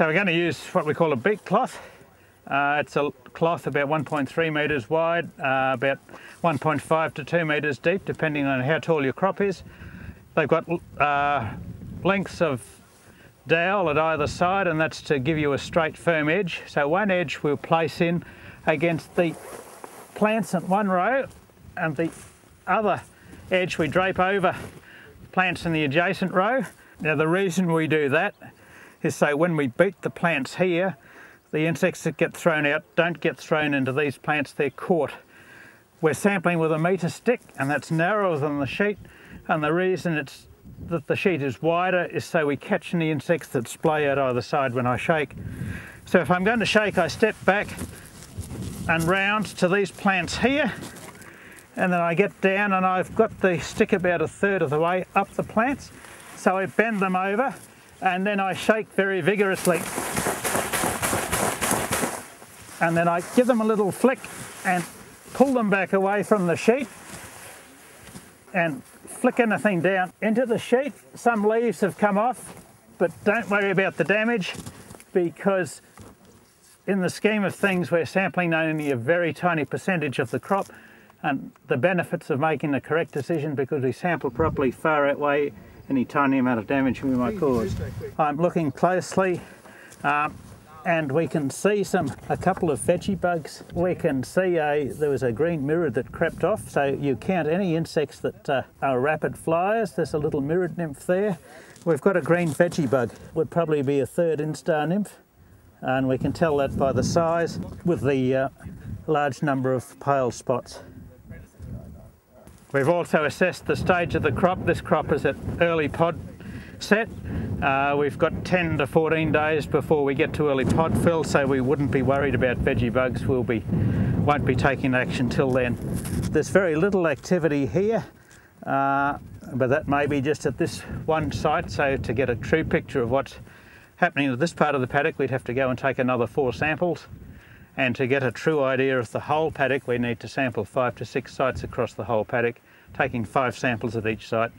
So we're going to use what we call a beat cloth. Uh, it's a cloth about 1.3 metres wide, uh, about 1.5 to 2 metres deep, depending on how tall your crop is. They've got uh, lengths of dowel at either side, and that's to give you a straight, firm edge. So one edge we'll place in against the plants in one row, and the other edge we drape over plants in the adjacent row. Now the reason we do that is so when we beat the plants here, the insects that get thrown out don't get thrown into these plants, they're caught. We're sampling with a metre stick and that's narrower than the sheet and the reason it's that the sheet is wider is so we catch any insects that splay out either side when I shake. So if I'm going to shake I step back and round to these plants here and then I get down and I've got the stick about a third of the way up the plants so I bend them over and then I shake very vigorously and then I give them a little flick and pull them back away from the sheet and flick anything down into the sheet. Some leaves have come off, but don't worry about the damage because in the scheme of things, we're sampling only a very tiny percentage of the crop and the benefits of making the correct decision because we sample properly far outweigh any tiny amount of damage we might cause. I'm looking closely um, and we can see some a couple of veggie bugs. We can see a there was a green mirid that crept off. So you count any insects that uh, are rapid flyers. There's a little mirid nymph there. We've got a green veggie bug. Would probably be a third instar nymph, and we can tell that by the size with the uh, large number of pale spots. We've also assessed the stage of the crop. This crop is at early pod set. Uh, we've got 10 to 14 days before we get to early pod fill, so we wouldn't be worried about veggie bugs. We'll be, won't be taking action till then. There's very little activity here, uh, but that may be just at this one site, so to get a true picture of what's happening to this part of the paddock, we'd have to go and take another four samples. And to get a true idea of the whole paddock, we need to sample five to six sites across the whole paddock, taking five samples at each site.